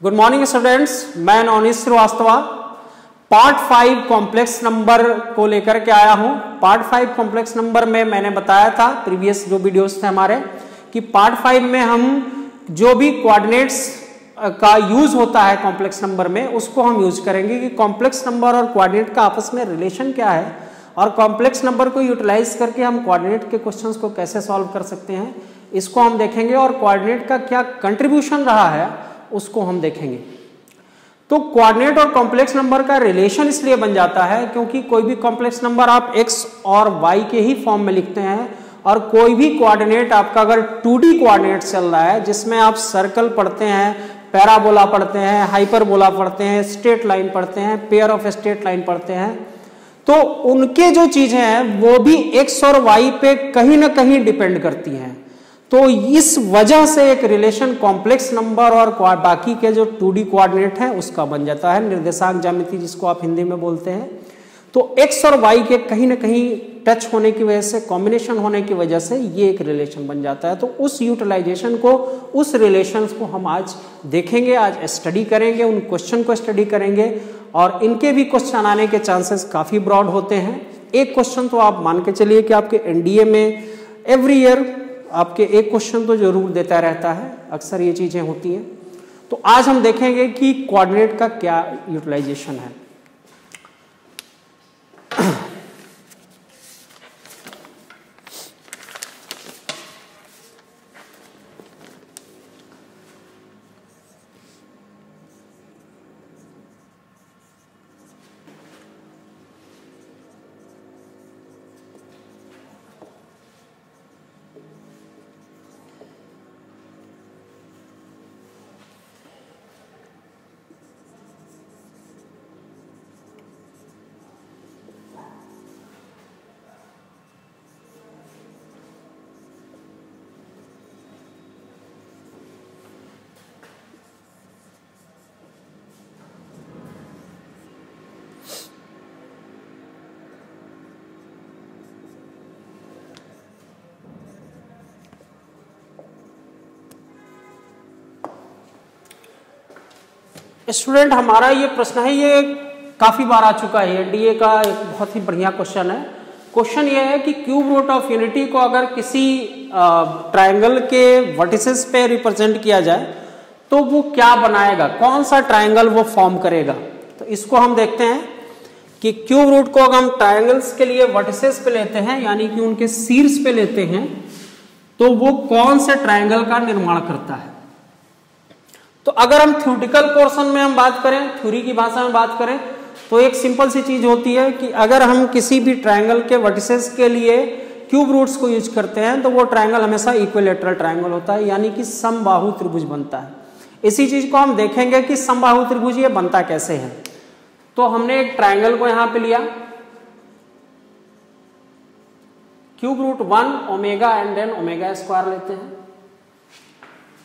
Good morning students मैं Navneet Srivastava. Part five complex number को लेकर के आया हूँ। पार्ट फाइव कॉम्प्लेक्स नंबर में मैंने बताया था प्रीवियस जो वीडियोस थे हमारे कि पार्ट फाइव में हम जो भी कोऑर्डिनेट्स का यूज़ होता है कॉम्प्लेक्स नंबर में, उसको हम यूज़ करेंगे कि कॉम्प्लेक्स नंबर और कोऑर्डिनेट का आपस में रिलेशन क्या है और कॉम्प्लेक्स नंबर को यूटिलाइज करके हम कोऑर्डिनेट के क्वेश्चंस को कैसे सॉल्व कर सकते हैं, इसको हम देखेंगे और कोऑर्डिनेट का क्या कंट्रीब्यूशन रहा है, उसको हम देखेंगे। तो कोऑर्डिनेट और कॉम्प्लेक्स नंबर का रिलेशन इसलिए बन जाता है क्योंकि कोई भी कॉम्प्लेक्स नंबर आप x और y के ही फॉर्म में लिखते हैं और कोई भी कोऑर्डिनेट आपका अगर 2D कोऑर्डिनेट चल रहा है, जिसमें आप सर्कल पढ़ते हैं पैराबोला पढ़ते हैं, हाइपरबोला पढ़ते हैं, स्ट्रेट लाइन पढ़ते हैं पेयर ऑफ़ स्ट्रेट लाइन पढ़ते हैं। तो उनके जो चीज़ें हैं, वो भी एक्स और वाई पे कहीं ना कहीं डिपेंड करती हैं। तो इस वजह से एक रिलेशन कॉम्प्लेक्स नंबर और बाकी के जो टू डी कोऑर्डिनेट है, उसका बन जाता है। निर्देशांक ज्यामिति जिसको आप हिंदी में बोलते हैं। तो एक्स और वाई के कहीं ना कहीं टच होने की वजह से कॉम्बिनेशन होने की वजह से ये एक रिलेशन बन जाता है। तो उस यूटिलाइजेशन को, उस रिलेशन को हम आज देखेंगे, आज स्टडी करेंगे, उन क्वेश्चन को स्टडी करेंगे और इनके भी क्वेश्चन आने के चांसेस काफ़ी ब्रॉड होते हैं। एक क्वेश्चन तो आप मान के चलिए कि आपके एनडीए में एवरी ईयर आपके एक क्वेश्चन तो ज़रूर देता रहता है, अक्सर ये चीज़ें होती हैं। तो आज हम देखेंगे कि कोऑर्डिनेट का क्या यूटिलाइजेशन है। स्टूडेंट, हमारा ये प्रश्न है, ये काफ़ी बार आ चुका है, एनडीए का एक बहुत ही बढ़िया क्वेश्चन है। क्वेश्चन ये है कि क्यूब रूट ऑफ़ यूनिटी को अगर किसी ट्रायंगल के वर्टिसेस पे रिप्रेजेंट किया जाए तो वो क्या बनाएगा? कौन सा ट्रायंगल वो फॉर्म करेगा? तो इसको हम देखते हैं कि क्यूब रूट को अगर हम ट्रायंगल्स के लिए वर्टिसेस पे लेते हैं, यानी कि उनके सीर्स पे लेते हैं तो वो कौन से ट्रायंगल का निर्माण करता है? तो अगर हम थ्योरिटिकल पोर्शन में हम बात करें थ्योरी की भाषा में बात करें तो एक सिंपल सी चीज़ होती है कि अगर हम किसी भी ट्रायंगल के वर्टिसेस के लिए क्यूब रूट्स को यूज़ करते हैं तो वो ट्रायंगल हमेशा इक्विलेटरल ट्रायंगल होता है, यानी कि समबाहु त्रिभुज बनता है। इसी चीज़ को हम देखेंगे कि समबाहु त्रिभुज ये बनता कैसे है। तो हमने एक ट्रायंगल को यहाँ पे लिया। Cube root one omega and then omega square लेते हैं।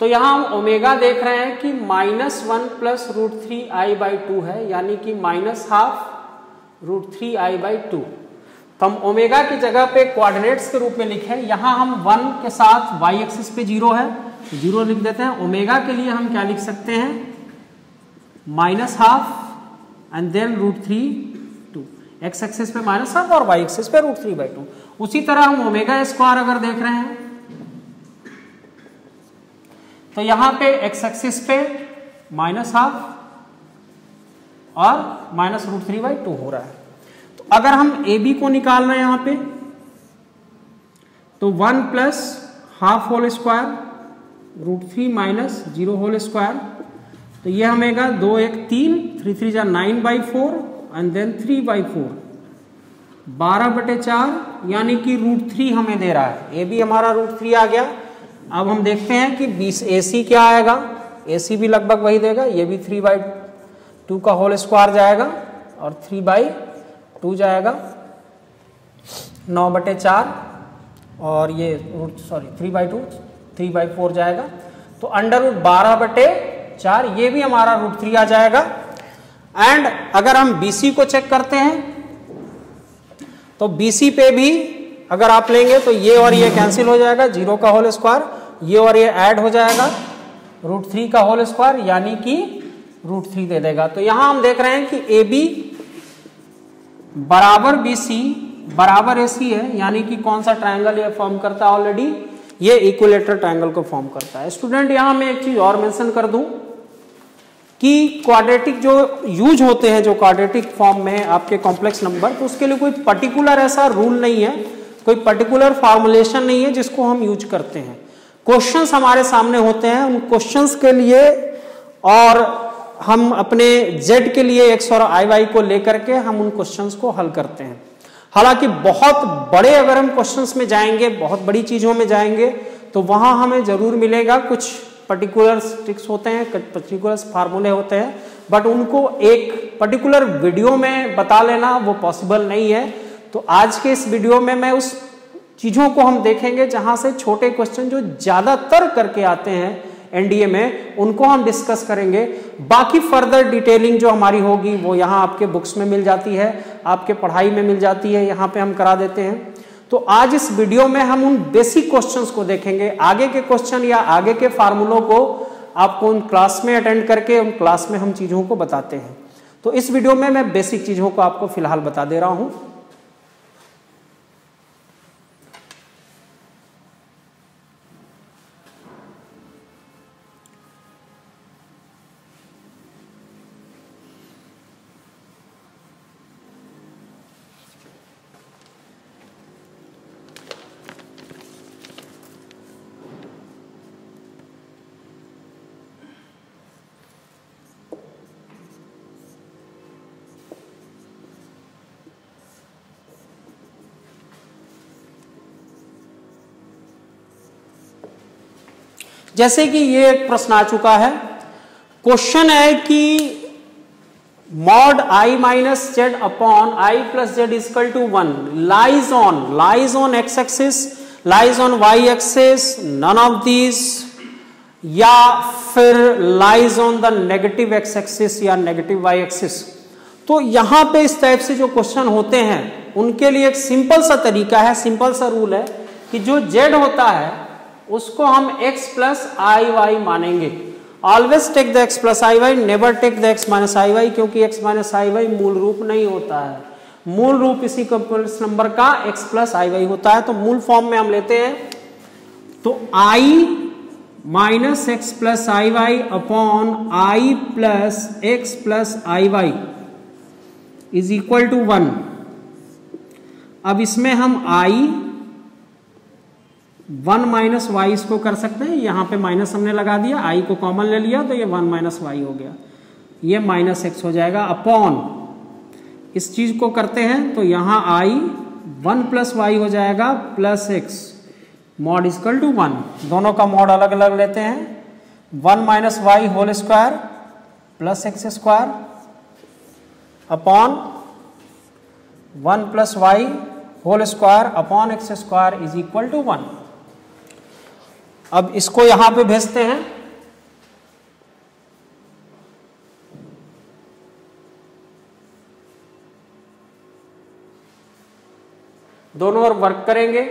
तो यहाँ हम ओमेगा देख रहे हैं कि minus one plus root three i by two है, यानी कि minus half root three i by two तो हम ओमेगा की जगह पे कोऑर्डिनेट्स के रूप में लिखे, यहाँ हम वन के साथ वाई एक्सिस पे ज़ीरो है ज़ीरो लिख देते हैं। ओमेगा के लिए हम क्या लिख सकते हैं? Minus half and then root three two X axis पे माइनस हाफ़ और वाई एक्सिस पे रूट थ्री बाई टू उसी तरह हम ओमेगा स्क्वायर अगर देख रहे हैं तो यहाँ पे एक्स एक्सिस पे माइनस हाफ़ और minus root three by two हो रहा है। तो अगर हम ए बी को निकाल रहे हैं यहाँ पे तो one plus half whole square root three minus zero whole square तो ये हमेगा दो एक तीन थ्री थ्री जा nine by four and then three by four बारह बटे चार, यानी कि रूट थ्री हमें दे रहा है। ए बी हमारा रूट थ्री आ गया। अब हम देखते हैं कि बीस ए सी क्या आएगा? ए सी भी लगभग वही देगा, ये भी थ्री बाई टू का होल स्क्वायर जाएगा और थ्री बाई टू जाएगा। नौ बटे चार और ये root sorry three by two three by four जाएगा। तो अंडर रूट बारह बटे चार, ये भी हमारा रूट थ्री आ जाएगा। एंड अगर हम बीसी को चेक करते हैं तो बीसी पे भी अगर आप लेंगे तो ये और ये कैंसिल हो जाएगा ज़ीरो का होल स्क्वायर ये और ये ऐड हो जाएगा रूट थ्री का होल स्क्वायर यानी कि रूट थ्री दे देगा। तो यहाँ हम देख रहे हैं कि ए बी बराबर बी सी बराबर ए सी है, यानी कि कौन सा ट्रायंगल ये फॉर्म करता है ऑलरेडी ये इक्विलेटर ट्रायंगल को फॉर्म करता है। स्टूडेंट यहाँ मैं एक चीज़ और मेंशन कर दूँ कि क्वाड्रेटिक जो यूज़ होते हैं, जो क्वाड्रेटिक फॉर्म में आपके कॉम्प्लेक्स नंबर तो उसके लिए कोई पर्टिकुलर ऐसा रूल नहीं है, कोई पर्टिकुलर फॉर्मुलेशन नहीं है जिसको हम यूज़ करते हैं। क्वेश्चंस हमारे सामने होते हैं, उन क्वेश्चंस के लिए और हम अपने जेड के लिए एक्स और आई वाई को लेकर के हम उन क्वेश्चंस को हल करते हैं। हालाँकि बहुत बड़े अगर हम क्वेश्चंस में जाएँगे, बहुत बड़ी चीज़ों में जाएँगे तो वहाँ हमें ज़रूर मिलेगा कुछ पर्टिकुलर ट्रिक्स होते हैं पर्टिकुलर फार्मूले होते हैं बट उनको एक पर्टिकुलर वीडियो में बता लेना, वो पॉसिबल नहीं है। तो आज के इस वीडियो में मैं उस चीज़ों को हम देखेंगे जहाँ से छोटे क्वेश्चन जो ज़्यादातर करके आते हैं एनडीए में, उनको हम डिस्कस करेंगे। बाकी फर्दर डिटेलिंग जो हमारी होगी, वो यहाँ आपके बुक्स में मिल जाती है, आपके पढ़ाई में मिल जाती है, यहाँ पे हम करा देते हैं। तो आज इस वीडियो में हम उन बेसिक क्वेश्चंस को देखेंगे। आगे के क्वेश्चन या आगे के फार्मूलों को आपको उन क्लास में अटेंड करके, उन क्लास में हम चीज़ों को बताते हैं। तो इस वीडियो में मैं बेसिक चीज़ों को आपको फ़िलहाल बता दे रहा हूँ। जैसे कि ये एक प्रश्न आ चुका है। क्वेश्चन है कि mod i minus Z upon i plus Z is equal to one lies on lies on X axis lies on Y axis none of these या फिर lies on the negative X axis या negative Y axis तो यहाँ पे इस type से जो question होते हैं, उनके लिए एक सिंपल सा तरीका है सिंपल सा रूल है कि जो जेड होता है उसको हम x प्लस आई वाई मानेंगे। Always take the x plus i Y never take the x minus i Y क्योंकि x माइनस आई वाई मूल रूप नहीं होता है। मूल रूप इसी कंप्लेक्स नंबर का x प्लस आई वाई होता है तो मूल फॉर्म में हम लेते हैं। तो i minus X plus i Y upon i plus X plus i Y is equal to one अब इसमें हम i वन माइनस वाई इसको कर सकते हैं। यहाँ पे माइनस हमने लगा दिया, आई को कॉमन ले लिया तो ये वन माइनस वाई हो गया। ये माइनस एक्स हो जाएगा अपॉन। इस चीज़ को करते हैं तो यहाँ आई वन प्लस वाई हो जाएगा plus X mod is equal to one. दोनों का मॉड अलग अलग लेते हैं। One minus Y whole square plus X square upon one plus Y whole square upon X square is equal to one. अब इसको यहाँ पे भेजते हैं। दोनों और वर्क करेंगे।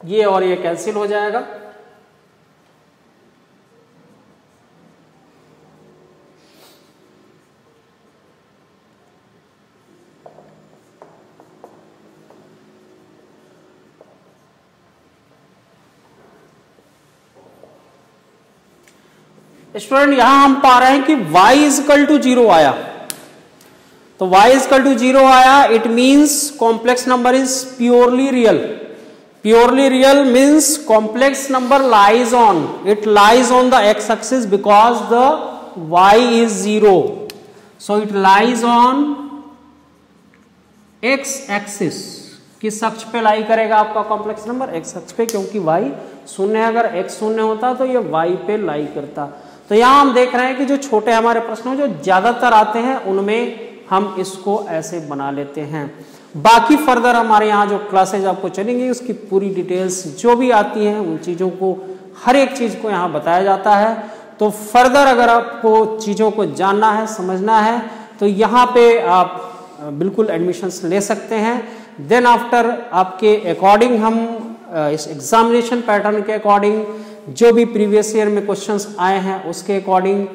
ये और ये कैंसिल हो जाएगा। स्टूडेंट यहाँ हम पा रहे हैं कि y इजकल टू ज़ीरो आया। तो y is equal to zero आया it means complex number is purely real purely real means complex number lies on it lies on the X axis because the y is zero so it lies on x axis किस अक्ष पे लाई करेगा आपका complex number x अक्ष पे, क्योंकि y शून्य अगर x शून्य होता तो ये y पे लाई करता। तो यहाँ हम देख रहे हैं कि जो छोटे हमारे प्रश्न जो ज़्यादातर आते हैं, उनमें हम इसको ऐसे बना लेते हैं। बाकी फर्दर हमारे यहाँ जो क्लासेज आपको चलेंगी, उसकी पूरी डिटेल्स जो भी आती हैं, उन चीज़ों को, हर एक चीज़ को यहाँ बताया जाता है। तो फर्दर अगर आपको चीज़ों को जानना है, समझना है तो यहाँ पे आप बिल्कुल एडमिशन्स ले सकते हैं। देन आफ्टर आपके अकॉर्डिंग हम इस एग्जामिनेशन पैटर्न के अकॉर्डिंग जो भी प्रीवियस ईयर में क्वेश्चंस आए हैं, उसके अकॉर्डिंग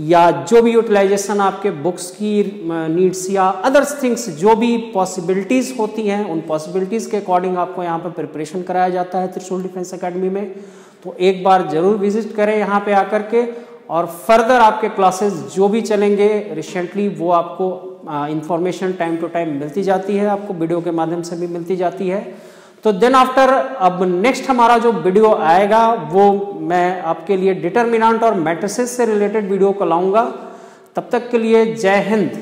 या जो भी यूटिलाइजेशन आपके बुक्स की नीड्स या अदर्स थिंग्स जो भी पॉसिबिलिटीज़ होती हैं, उन पॉसिबिलिटीज़ के अकॉर्डिंग आपको यहाँ पर प्रिपरेशन कराया जाता है त्रिशूल डिफेंस अकेडमी में। तो एक बार ज़रूर विज़िट करें यहाँ पे आकर के और फर्दर आपके क्लासेस जो भी चलेंगे रिसेंटली वो आपको इंफॉर्मेशन टाइम टू टाइम मिलती जाती है, आपको वीडियो के माध्यम से भी मिलती जाती है। तो देन आफ्टर अब नेक्स्ट हमारा जो वीडियो आएगा, वो मैं आपके लिए डिटर्मिनांट और मैट्रिसेस से रिलेटेड वीडियो को लाऊँगा। तब तक के लिए जय हिंद।